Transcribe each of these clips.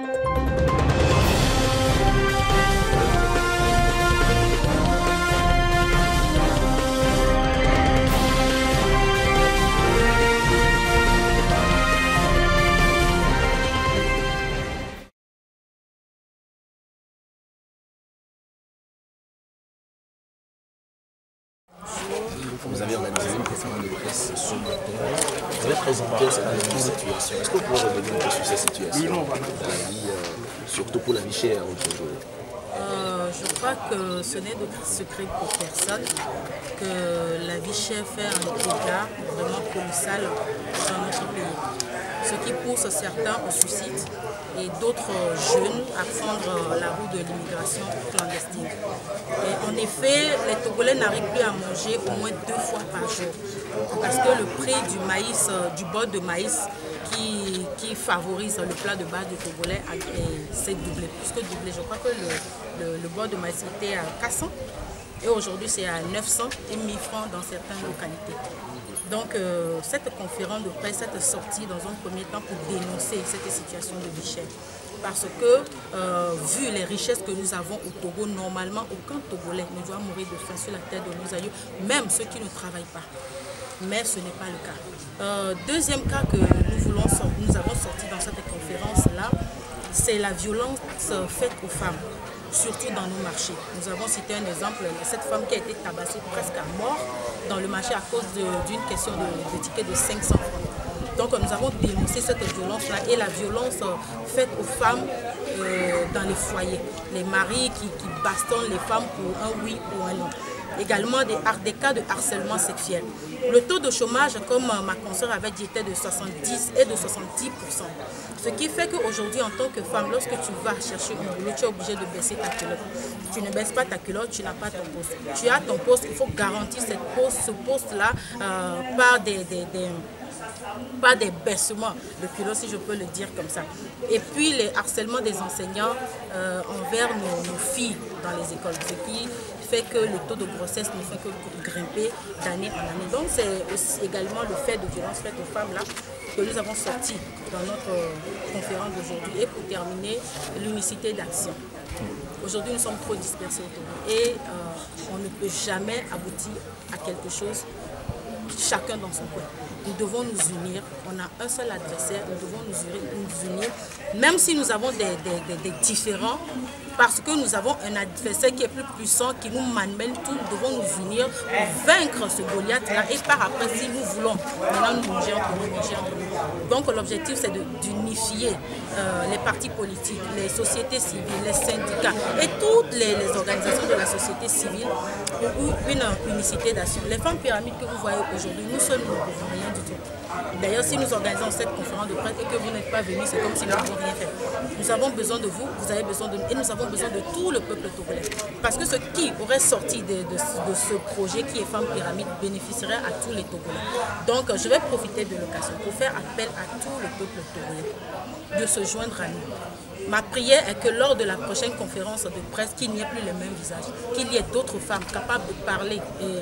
Vous conférence de presse ce matin. Vous avez présenté cette situation. Est-ce que vous pouvez revenir un peu sur cette situation? Dans la vie, euh, surtout pour la vie chère au Togo Euh, je crois que ce n'est de secret pour personne que la vie chère fait un dégât vraiment colossal dans notre pays. Ce qui pousse certains au suicide et d'autres jeunes à prendre la route de l'immigration clandestine. En effet, les Togolais n'arrivent plus à manger au moins deux fois par jour parce que le prix du maïs, euh, du bol de maïs qui, favorise le plat de base du Togolais a- est- s'est doublé, plus que doublé. Je crois que le, bol de maïs était à 400 et aujourd'hui c'est à 900 et 1000 francs dans certaines localités. Donc euh, cette conférence de presse, cette sortie dans un premier temps pour dénoncer cette situation de chère. Parce que euh, vu les richesses que nous avons au Togo, normalement aucun Togolais ne doit mourir de faim sur la tête de nos aïeux, même ceux qui ne travaillent pas mais ce n'est pas le cas. Euh, deuxième cas que nous, voulons nous avons sorti dans cette conférence-là, c'est la violence faite aux femmes, surtout dans nos marchés. Nous avons cité un exemple, cette femme qui a été tabassée presque à mort dans le marché à cause d'une question de, de ticket de 500 francs. Donc nous avons dénoncé cette violence-là et la violence euh, faite aux femmes euh, dans les foyers. Les maris qui bastonnent les femmes pour un oui ou un non également des, des cas de harcèlement sexuel. Le taux de chômage, comme euh, ma consoeur avait dit, était de 70 et de 70%. Ce qui fait qu'aujourd'hui, en tant que femme, lorsque tu vas chercher un boulot, tu es obligé de baisser ta culotte. Tu ne baisses pas ta culotte, tu n'as pas ton poste. Tu as ton poste, il faut garantir cette poste, ce poste-là euh, par des- des- des baissements de culottes, si je peux le dire comme ça. Et puis les harcèlements des enseignants euh, envers nos, filles dans les écoles, ce fait que le taux de grossesse ne fait que grimper d'année en année. Donc c'est également le fait de violences faites aux femmes là que nous avons sorti dans notre euh, conférence d'aujourd'hui. Et pour terminer, l'unicité d'action. Aujourd'hui, nous sommes trop dispersés autour et euh, on ne peut jamais aboutir à quelque chose chacun dans son coin. Nous devons nous unir. On a un seul adversaire. Nous devons nous unir, même si nous avons des, différends, parce que nous avons un adversaire qui est plus puissant, qui nous malmène tout. Nous devons nous unir pour vaincre ce Goliath-là. Et par après, si nous voulons maintenant nous manger entre nous, manger entre nous. Donc l'objectif, c'est d'unifier euh, les partis politiques, les sociétés civiles, les syndicats et toutes les, organisations de la société civile pour une unicité d'action. Les femmes pyramides que vous voyez aujourd'hui, nous seuls, nous ne rien du tout. D'ailleurs, si nous organisons cette conférence de presse et que vous n'êtes pas venus, c'est comme si nous n'avons rien fait. Nous avons besoin de vous, vous avez besoin de nous, et nous avons besoin de tout le peuple togolais. Parce que ce qui aurait sorti de, de ce- projet qui est Femmes Pyramide bénéficierait à tous les Togolais. Donc, je vais profiter de l'occasion pour faire appel à tout le peuple togolais de se joindre à nous. Ma prière est que lors de la prochaine conférence de presse, qu'il n'y ait plus les mêmes visages, qu'il y ait d'autres femmes capables de parler et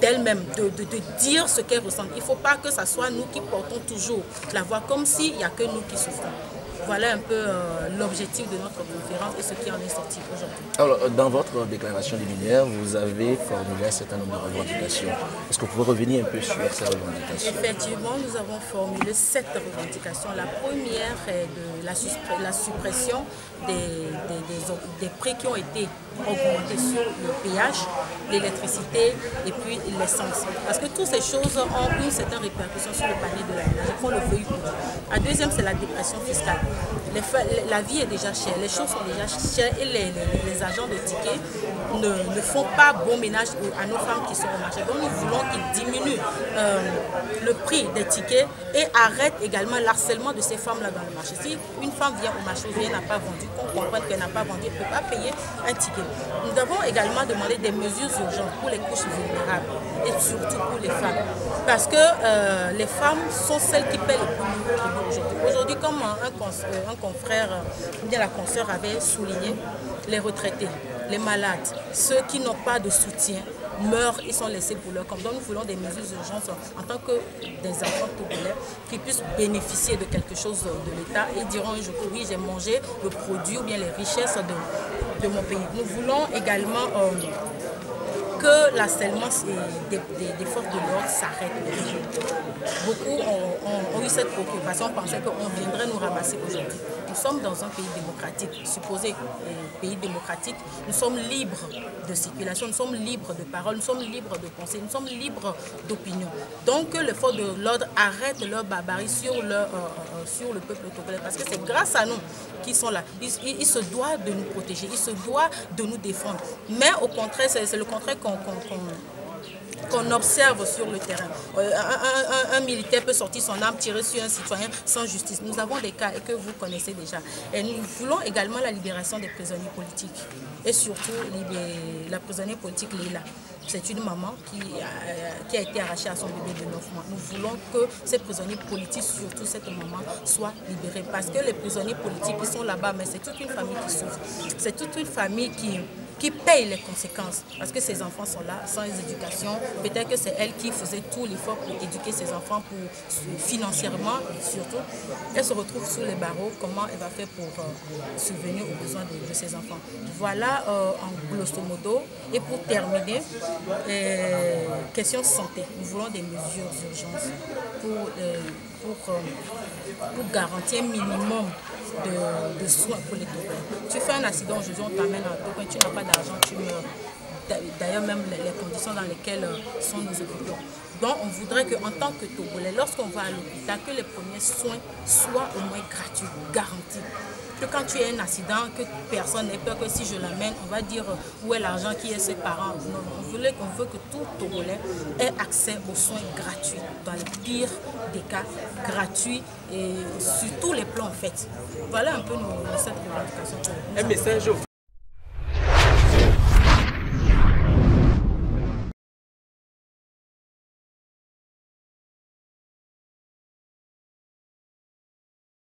d'elles-mêmes, de, de- de dire ce qu'elles ressentent. Il ne faut pas que ce soit nous qui portons toujours la voix comme s'il n'y a que nous qui souffrons. Voilà un peu euh, l'objectif de notre conférence et ce qui en est sorti aujourd'hui. Alors, euh, dans votre déclaration liminaire, vous avez formulé un certain nombre de revendications. Est-ce que vous pouvez revenir un peu sur ces revendications? Effectivement, nous avons formulé sept revendications. La première est de la, suppression des, des- des- des prix qui ont été augmentés sur le péage, l'électricité et puis l'essence. Parce que toutes ces choses ont une certaine répercussion sur le panier de la ménage, qu'on le veuille ou. La deuxième, c'est la dépression fiscale. La vie est déjà chère, les choses sont déjà chères et les, agents de tickets ne, font pas bon ménage à nos femmes qui sont au marché. Donc nous voulons qu'ils diminuent euh, le prix des tickets et arrêtent également l'harcèlement de ces femmes-là dans le marché. Si une femme vient au marché et n'a pas vendu, qu'on comprenne qu'elle n'a pas vendu, elle ne peut pas payer un ticket. Nous avons également demandé des mesures urgentes pour les couches vulnérables et surtout pour les femmes. Parce que euh, les femmes sont celles qui paient le plus aujourd'hui. Aujourd'hui, comme un, un un confrère, ou bien la consoeur avait souligné, les retraités, les malades, ceux qui n'ont pas de soutien meurent, ils sont laissés pour leur compte. Donc nous voulons des mesures d'urgence en tant que des enfants togolais qui puissent bénéficier de quelque chose de l'État et diront un jour oui, j'ai mangé le produit ou bien les richesses de, de mon pays. Nous voulons également euh, que l'harcèlement des, des, forces de l'ordre s'arrête. Beaucoup ont, eu cette préoccupation, pensaient qu'on viendrait nous ramasser aujourd'hui. Nous sommes dans un pays démocratique, supposé euh, pays démocratique. Nous sommes libres de circulation, nous sommes libres de parole, nous sommes libres de pensée, nous sommes libres d'opinion. Donc que les forces de l'ordre arrêtent leur barbarie sur, euh, euh, le peuple togolais, parce que c'est grâce à nous qu'ils sont là. Ils, se doivent de nous protéger, ils se doivent de nous défendre. Mais au contraire, c'est le contraire qu'on observe sur le terrain. Euh, un, militaire peut sortir son arme, tirer sur un citoyen sans justice. Nous avons des cas que vous connaissez déjà. Et nous voulons également la libération des prisonniers politiques et surtout la prisonnière politique Léla. C'est une maman qui a, qui a, été arrachée à son bébé de 9 mois. Nous voulons que ces prisonniers politiques, surtout cette maman, soient libérés. Parce que les prisonniers politiques, ils sont là-bas, mais c'est toute une famille qui souffre. C'est toute une famille qui, qui paye les conséquences. Parce que ces enfants sont là sans éducation. Peut-être que c'est elle qui faisait tout l'effort pour éduquer ses enfants, pour, financièrement surtout. Elle se retrouve sous les barreaux. Comment elle va faire pour euh, subvenir aux besoins de, ses enfants? Voilà euh, en grosso modo. Et pour terminer, euh, question santé. Nous voulons des mesures d'urgence pour, pour, pour garantir un minimum de, soins pour les tokens. Tu fais un accident aujourd'hui, on t'amène un token, tu n'as pas d'argent, tu meurs. D'ailleurs, même les, conditions dans lesquelles euh, sont nos hôpitaux. Donc, on voudrait qu'en tant que Togolais, lorsqu'on va à l'hôpital, que les premiers soins soient au moins gratuits, garantis que quand tu as un accident, que personne n'ait peur que si je l'amène, on va dire où est l'argent qui est ses parents. Non, on, voulait, on veut que tout Togolais ait accès aux soins gratuits, dans les pires des cas, gratuits et sur tous les plans en fait. Voilà un peu nos, cette. Un message